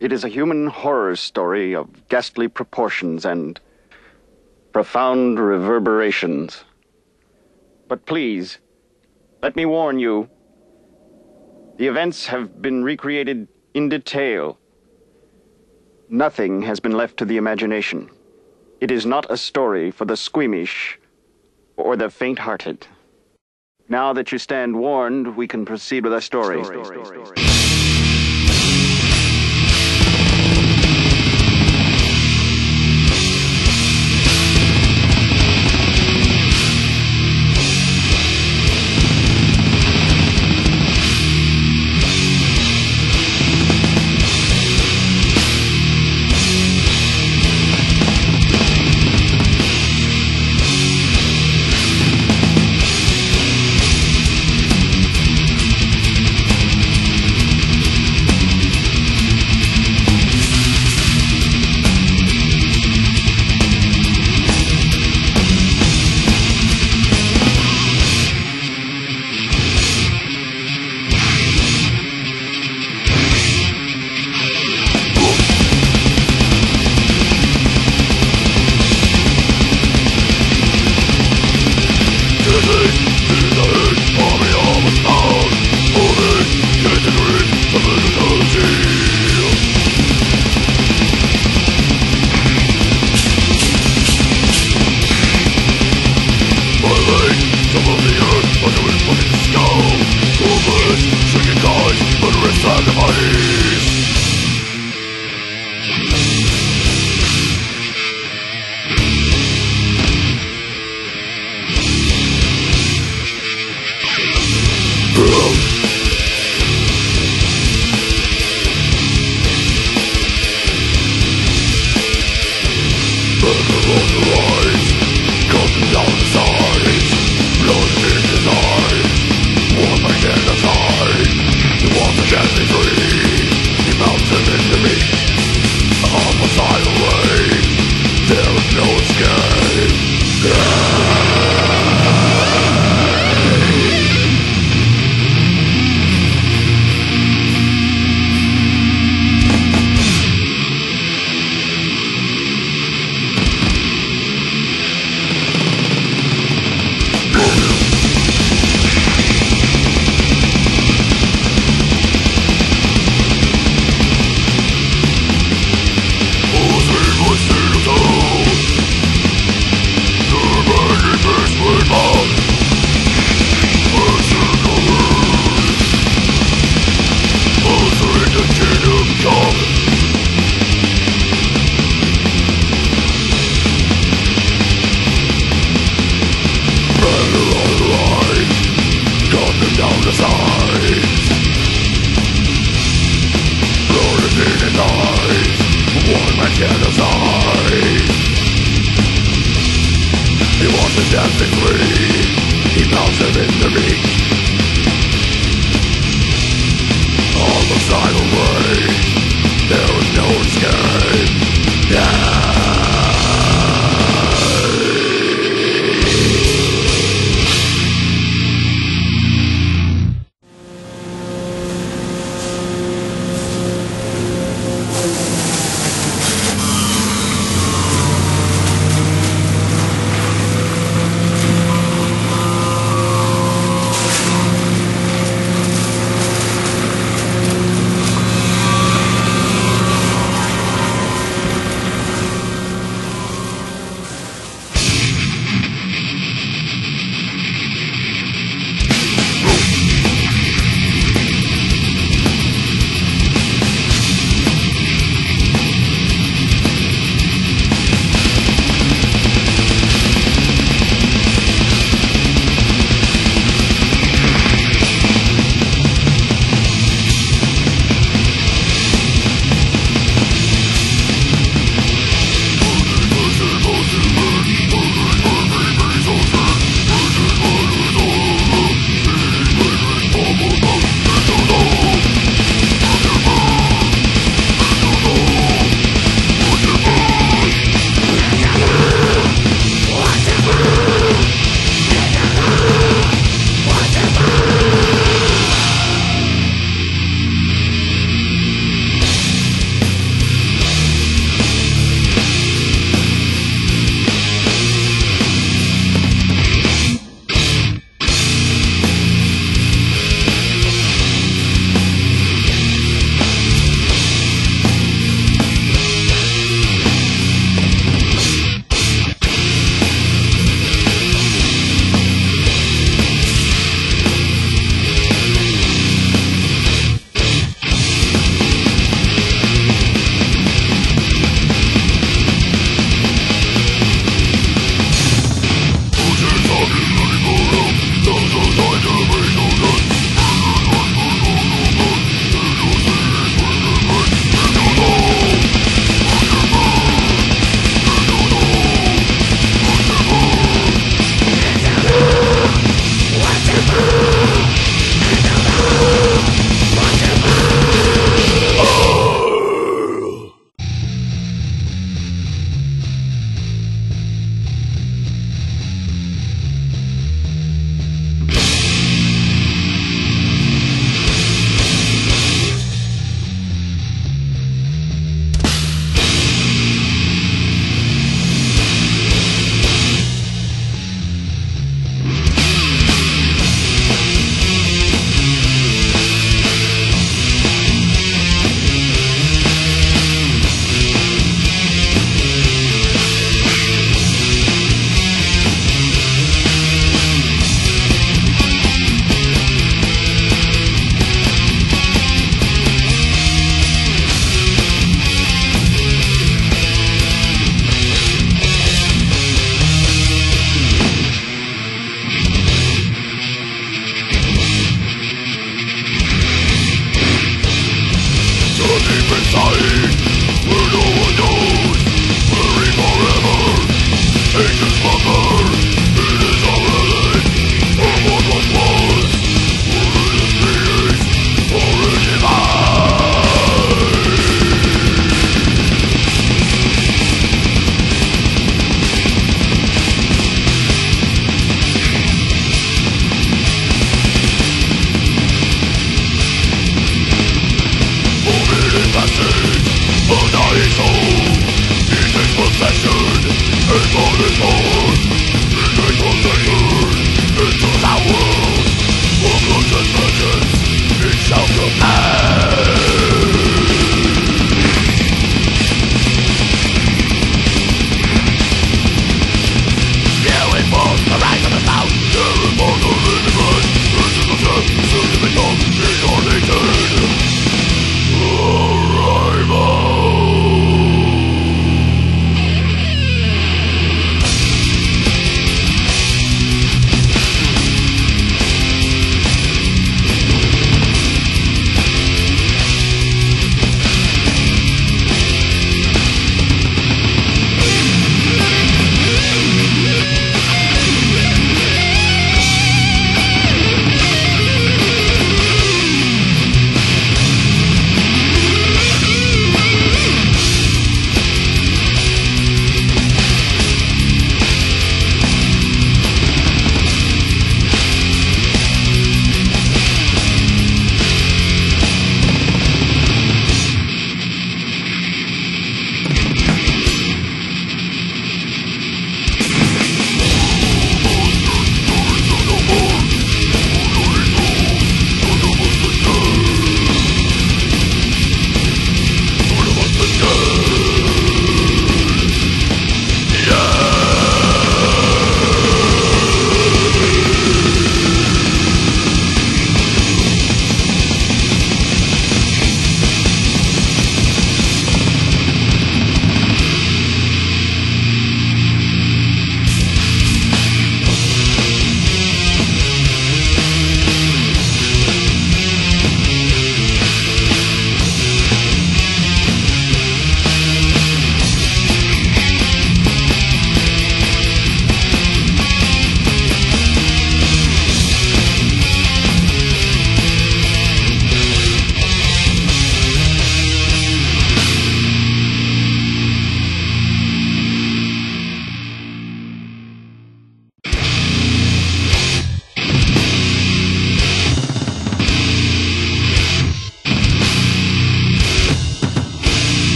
It is a human horror story of ghastly proportions and profound reverberations. But please, let me warn you the events have been recreated in detail. Nothing has been left to the imagination. It is not a story for the squeamish or the faint hearted. Now that you stand warned, we can proceed with our story.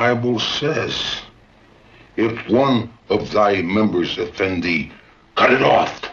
Bible says, if one of thy members offend thee, cut it off.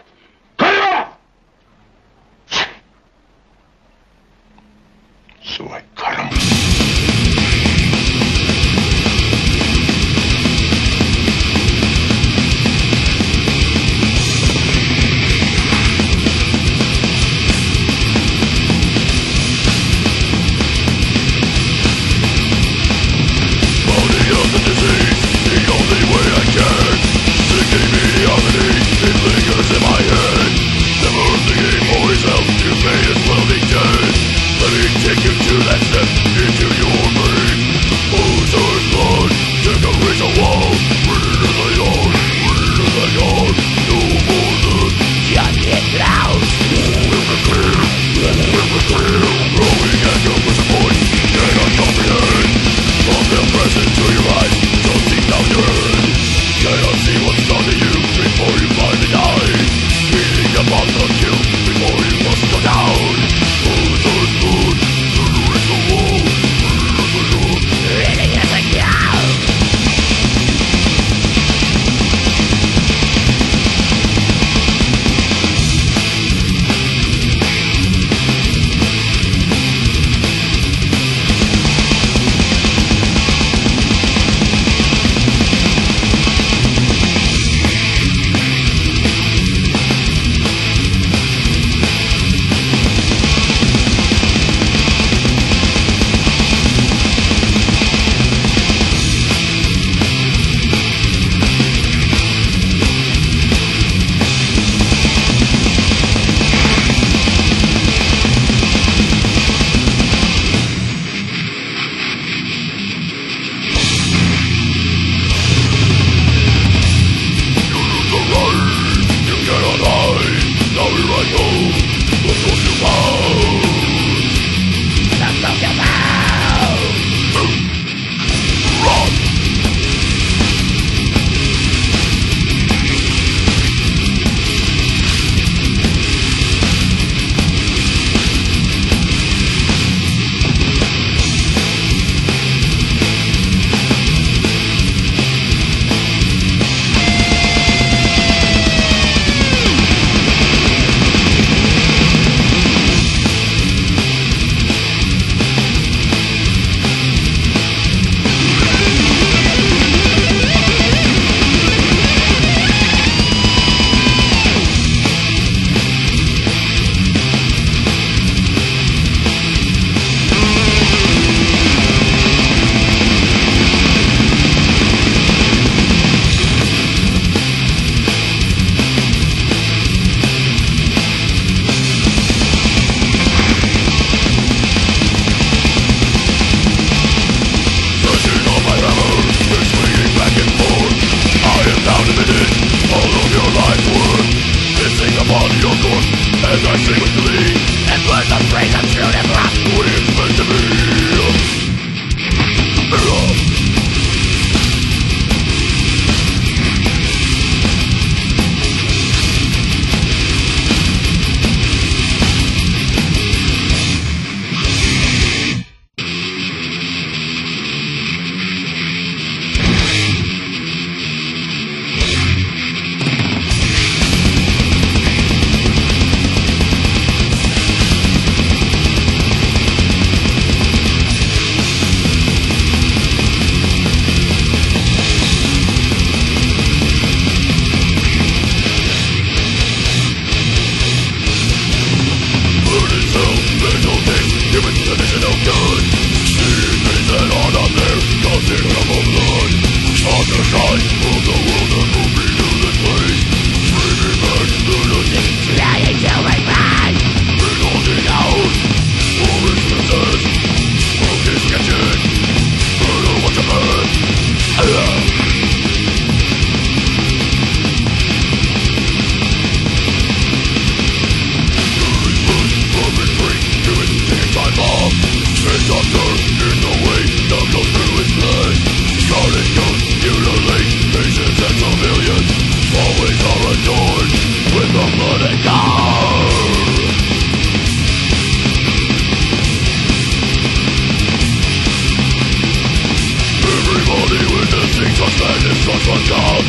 Things are and such are down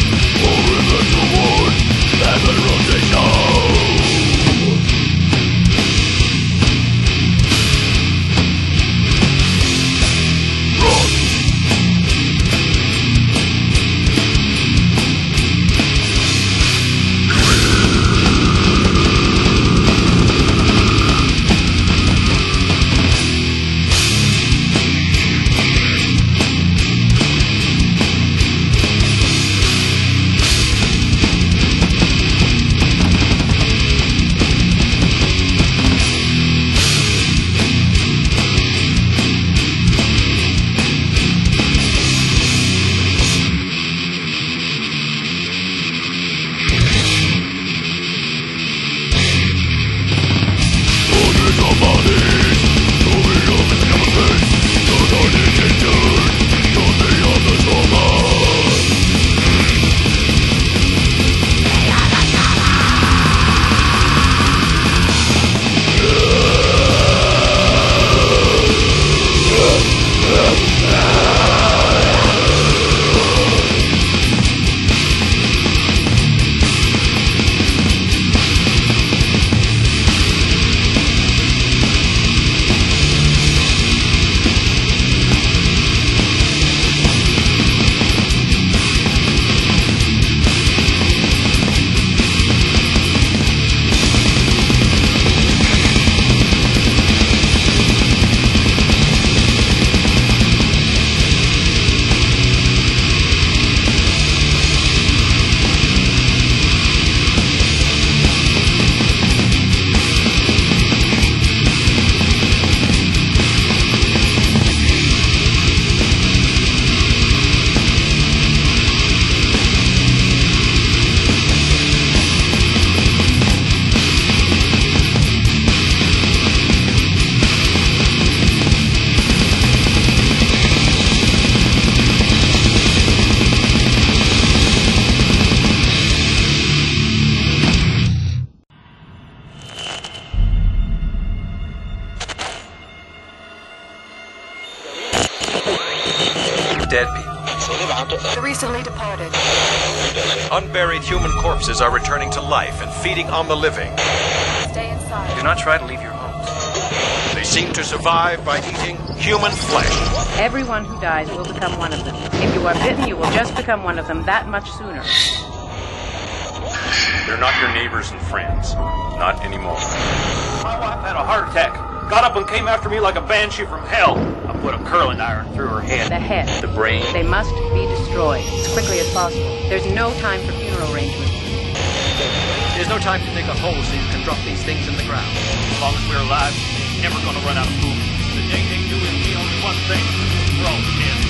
Or in rotation dead people. The recently departed. Unburied human corpses are returning to life and feeding on the living. Stay inside. Do not try to leave your homes. They seem to survive by eating human flesh. Everyone who dies will become one of them. If you are bitten, you will just become one of them that much sooner. They're not your neighbors and friends. Not anymore. My wife had a heart attack. Got up and came after me like a banshee from hell. Put a curling iron through her head. The head. The brain. They must be destroyed as quickly as possible. There's no time for funeral arrangements. There's no time to dig a hole so you can drop these things in the ground. As long as we're alive, we're never gonna run out of food. The day they do is me only one thing. We're all dead.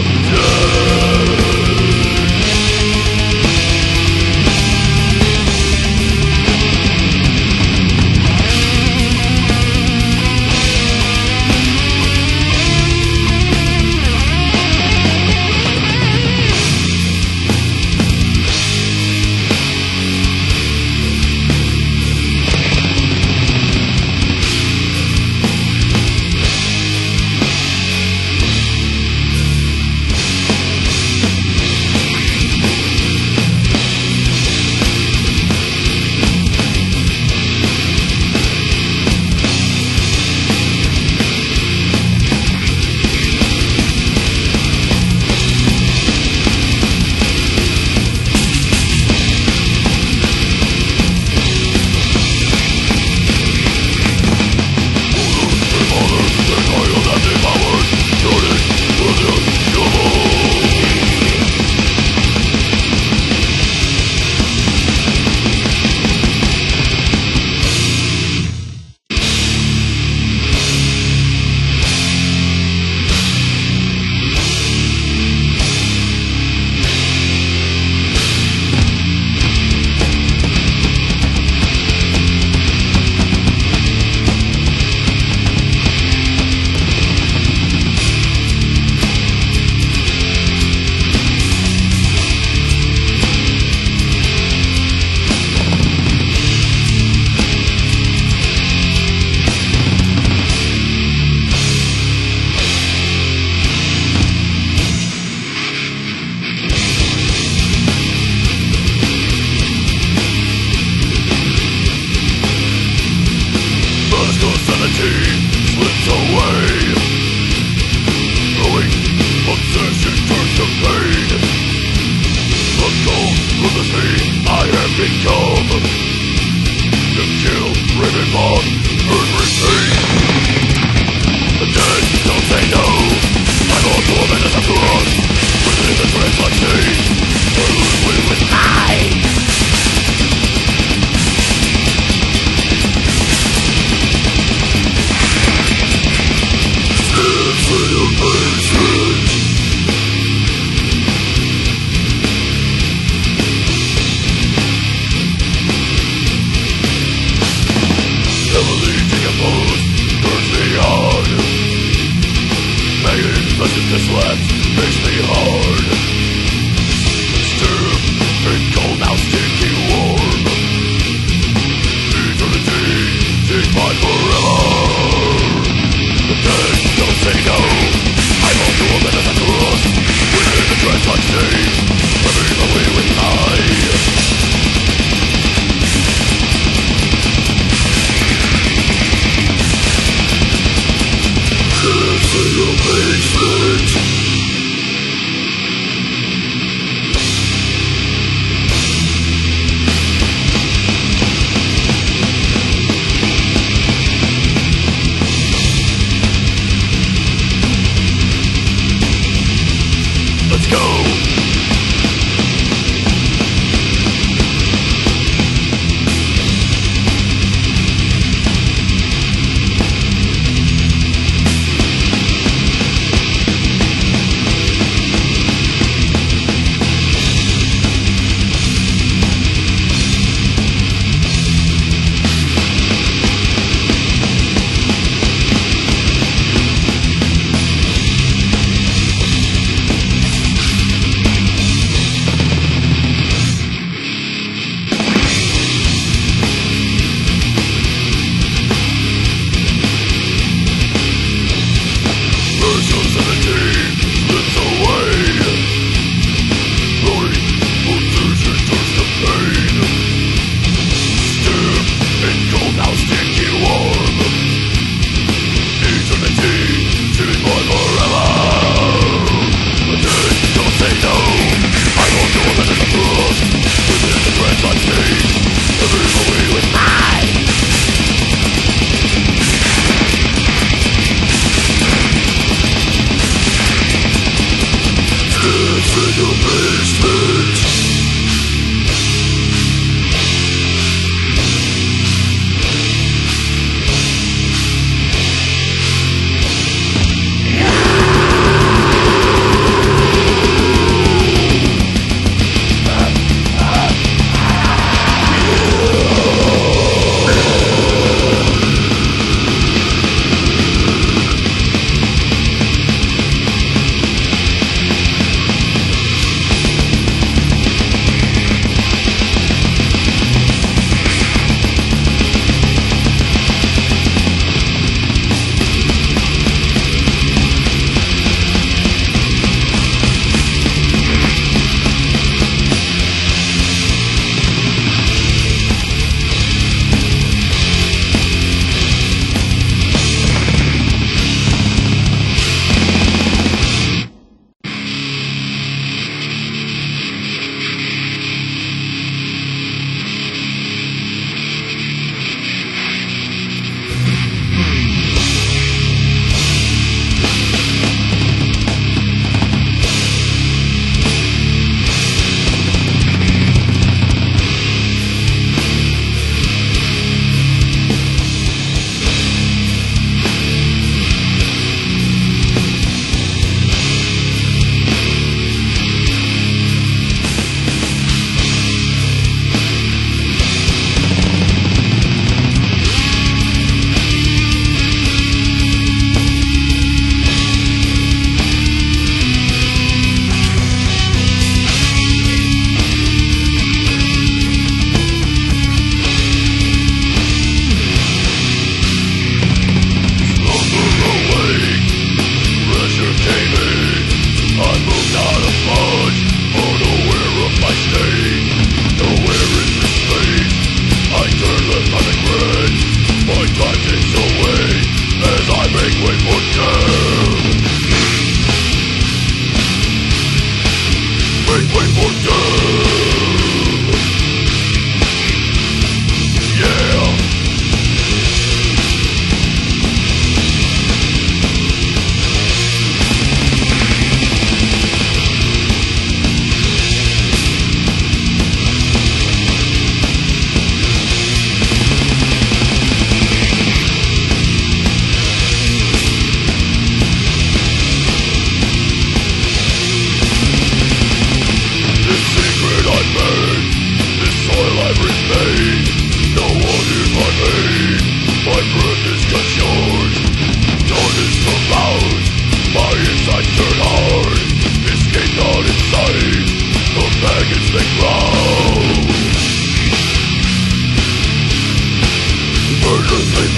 of. My breath is consumed. Dawn is profound. My insides turn hard. Escape not in sight. The maggots they the Murder they